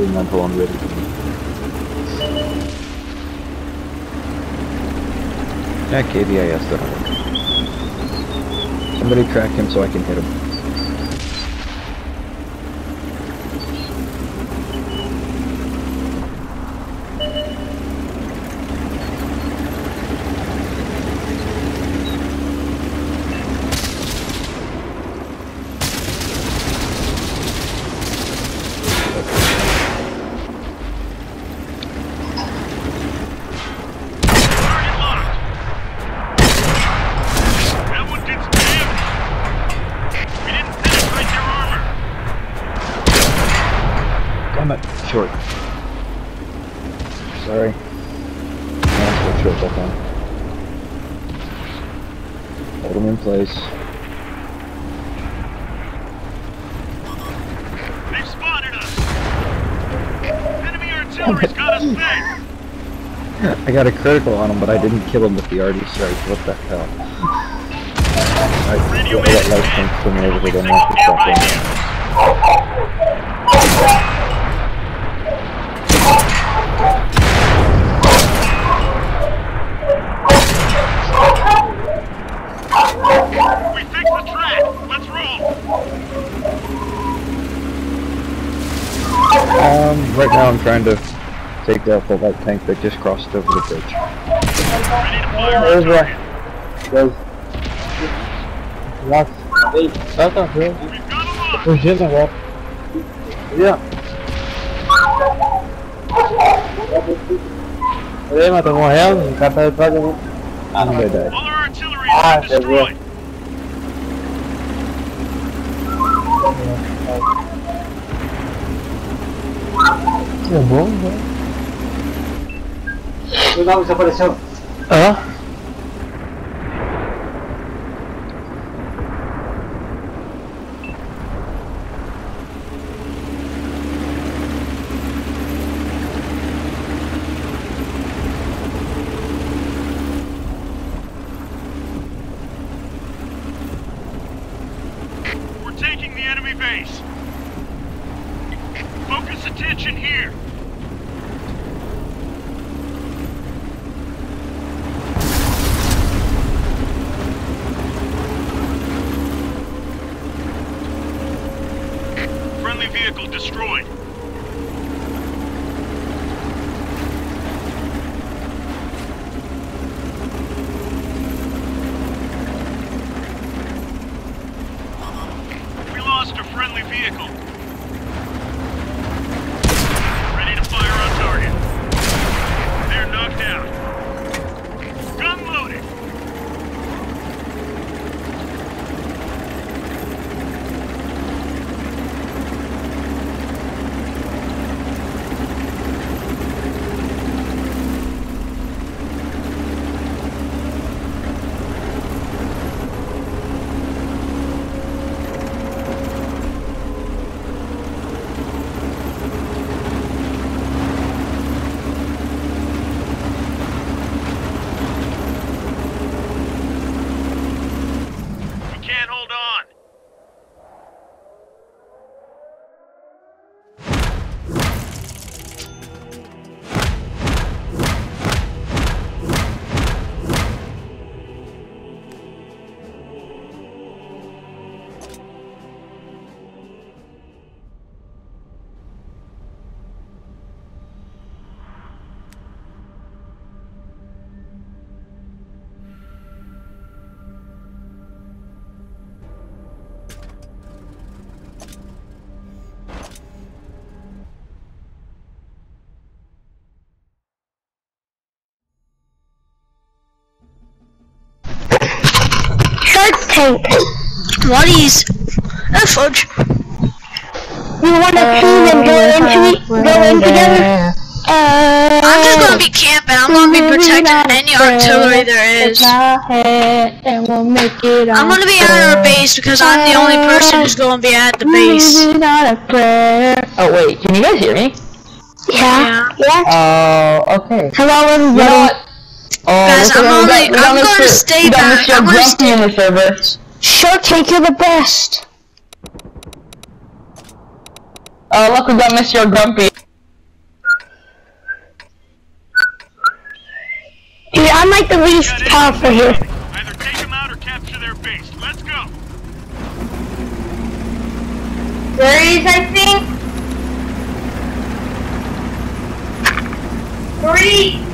too mental and ready. Yeah, work. Somebody track him so I can hit him. Target locked. That one did some damage. We didn't penetrate their armor. Damn it, short. Sorry. Yeah, let's go short that time. Hold him in place. They've spotted us. Enemy artillery's got us pegged. I got a critical on him, but I didn't kill him with the RD strike. What the hell? I got that man, light tank swimming over here, Signal then I have to standby stop him. here. We fixed the track. Let's roll. Um, right now I'm trying to take out the light tank that just crossed over the bridge. Ready to fire on There's target. There's... What? Hey, that's not good. We've got a lock. There's in what? Yeah. Oye, me tomó él, me encanta el traje. Ah, no, they died. All our Ah, has been there we go. destroyed. Qué bomba. Desapareció. Ah. We're taking the enemy base. Focus attention here. Shark Tank. What is a fudge? You want to team and go into it, go in together? Uh, I'm just gonna be camping. I'm gonna be protecting any artillery there is. And we'll make it I'm gonna be at our base because I'm the only person who's gonna be at the base. Oh wait, can you guys hear me? Yeah. Yeah. Yeah. Oh, okay. Hello, You know everybody. Oh, Guys, I'm only, I'm gonna stay back. I'm gonna stay in the service. Sure, take you're the best. Oh, look, we got Mr. Grumpy. Dude, I'm like the least powerful here. Either take them out or capture their base. Let's go. I think. Three.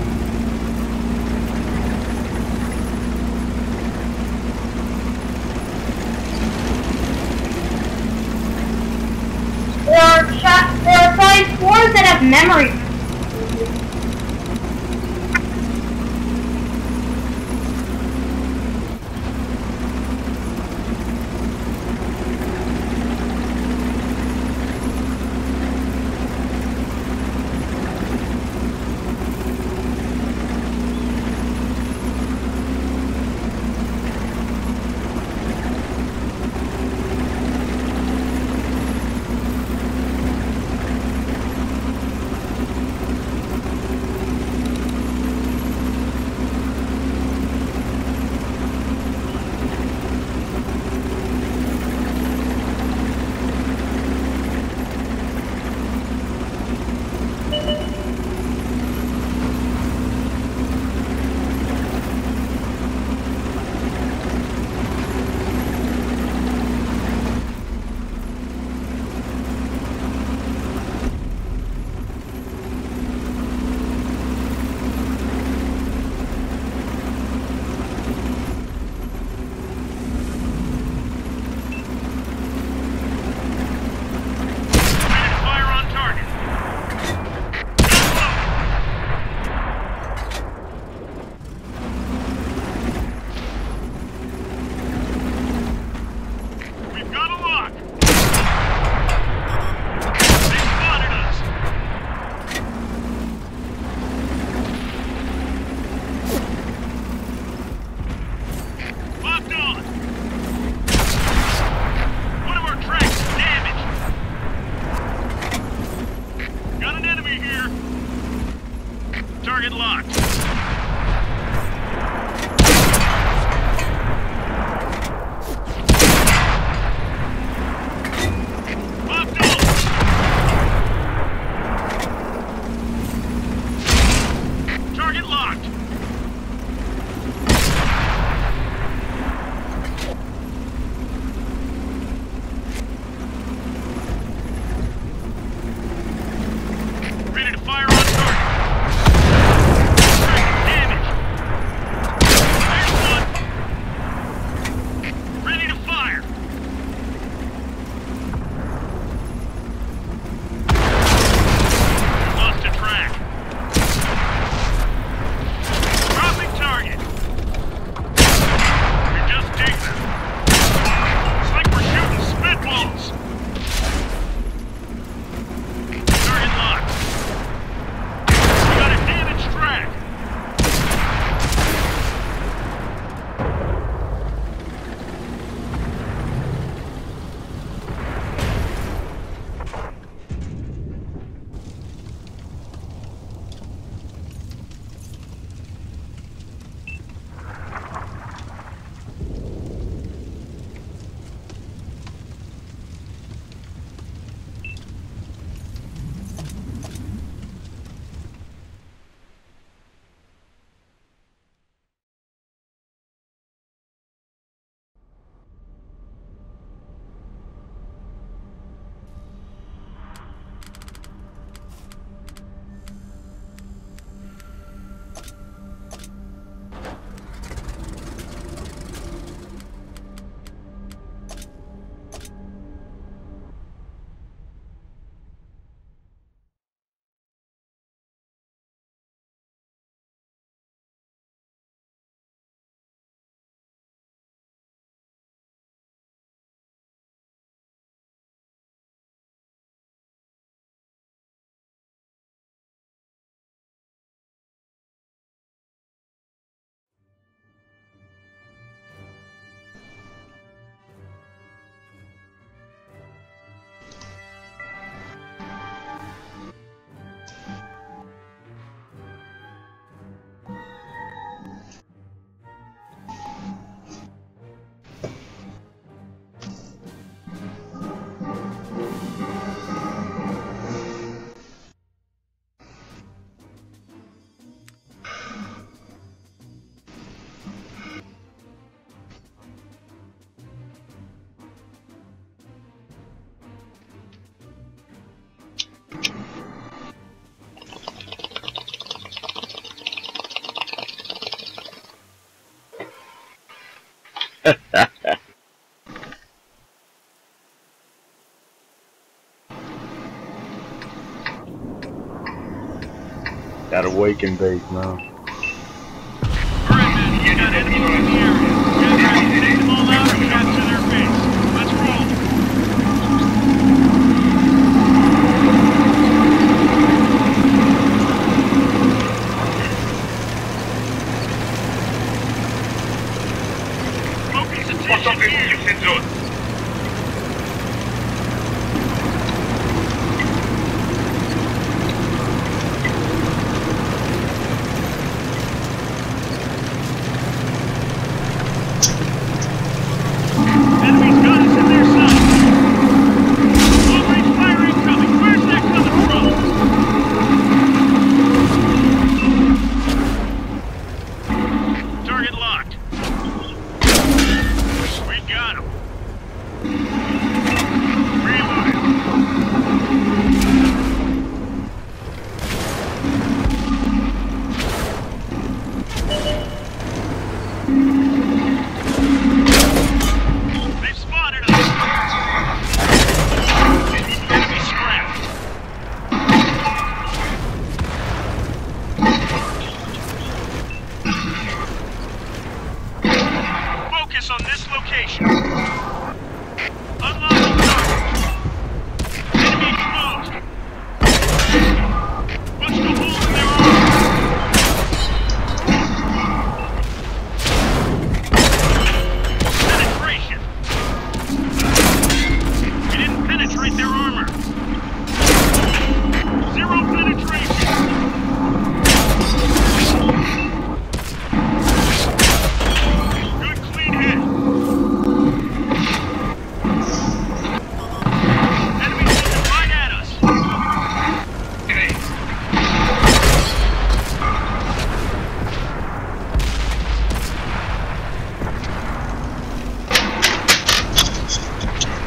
Gotta wake and bake now.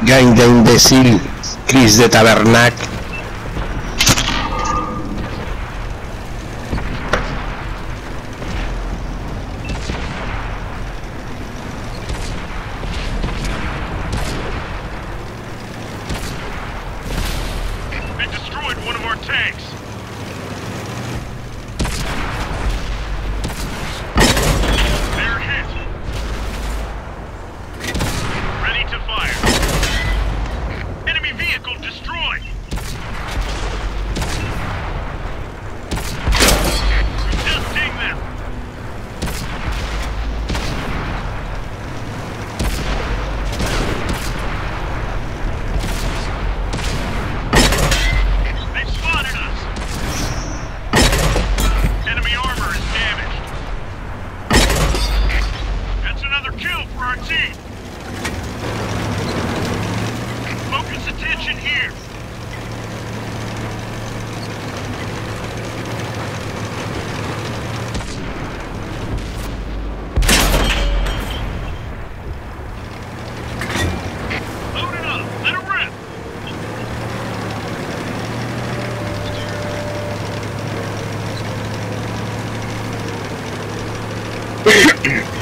Gain de imbécil, Cris de Tabernac, Routine. Focus attention here. Yeah.